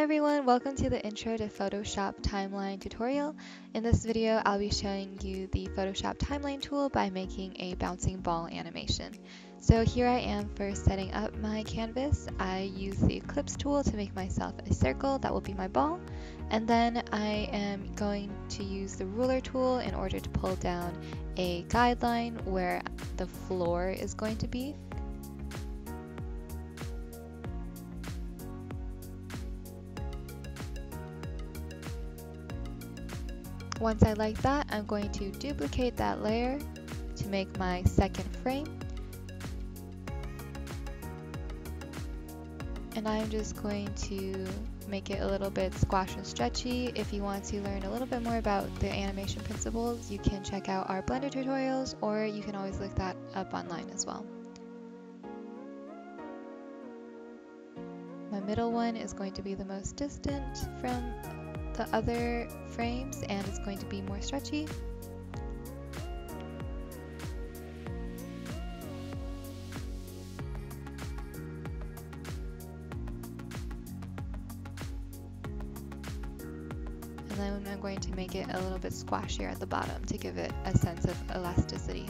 everyone, welcome to the Intro to Photoshop Timeline tutorial. In this video, I'll be showing you the Photoshop Timeline tool by making a bouncing ball animation. So here I am for setting up my canvas. I use the Ellipse tool to make myself a circle that will be my ball. And then I am going to use the ruler tool in order to pull down a guideline where the floor is going to be. Once I like that, I'm going to duplicate that layer to make my second frame. And I'm just going to make it a little bit squash and stretchy. If you want to learn a little bit more about the animation principles, you can check out our Blender tutorials or you can always look that up online as well. My middle one is going to be the most distant from the other frames and it's going to be more stretchy. And then I'm going to make it a little bit squashier at the bottom to give it a sense of elasticity.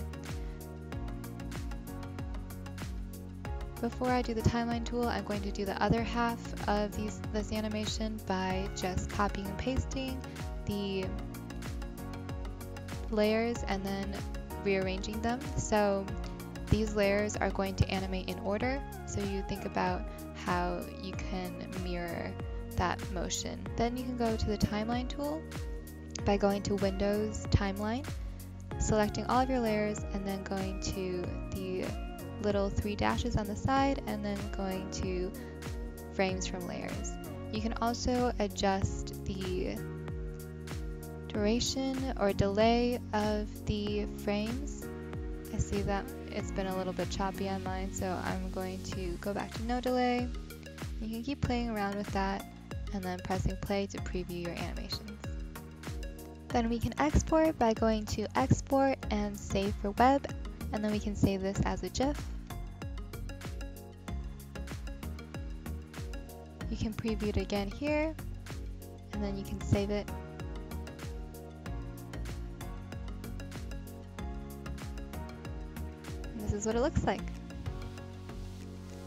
Before I do the timeline tool, I'm going to do the other half of these, this animation by just copying and pasting the layers and then rearranging them. So these layers are going to animate in order. So you think about how you can mirror that motion. Then you can go to the timeline tool by going to Windows Timeline, selecting all of your layers and then going to the little three dashes on the side and then going to frames from layers. You can also adjust the duration or delay of the frames. I see that it's been a little bit choppy on mine, so I'm going to go back to no delay. You can keep playing around with that and then pressing play to preview your animations. Then we can export by going to export and save for web and then we can save this as a GIF. You can preview it again here, and then you can save it. And this is what it looks like.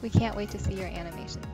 We can't wait to see your animations.